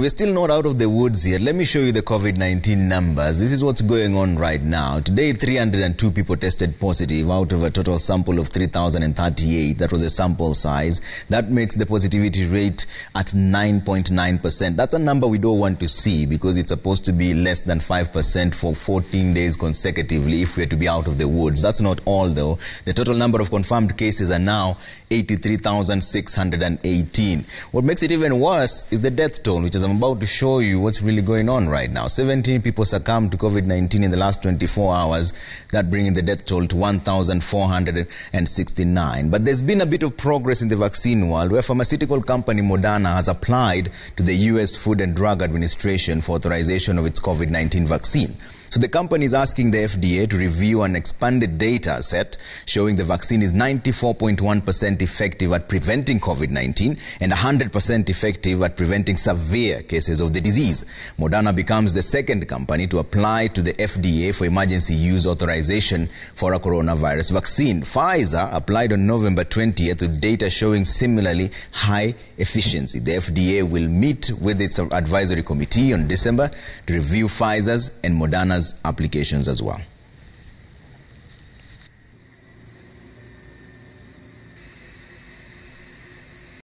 We're still not out of the woods here. Let me show you the COVID 19 numbers. This is what's going on right now. Today, 302 people tested positive out of a total sample of 3,038. That was a sample size. That makes the positivity rate at 9.9%. That's a number we don't want to see because it's supposed to be less than 5% for 14 days consecutively if we're to be out of the woods. That's not all, though. The total number of confirmed cases are now 83,618. What makes it even worse is the death toll, which is I'm about to show you what's really going on right now. 17 people succumbed to COVID-19 in the last 24 hours, that bringing the death toll to 1,469. But there's been a bit of progress in the vaccine world where pharmaceutical company Moderna has applied to the US Food and Drug Administration for authorization of its COVID-19 vaccine. So the company is asking the FDA to review an expanded data set showing the vaccine is 94.1% effective at preventing COVID-19 and 100% effective at preventing severe cases of the disease. Moderna becomes the second company to apply to the FDA for emergency use authorization for a coronavirus vaccine. Pfizer applied on November 20th with data showing similarly high efficiency. The FDA will meet with its advisory committee on December to review Pfizer's and Moderna's applications as well.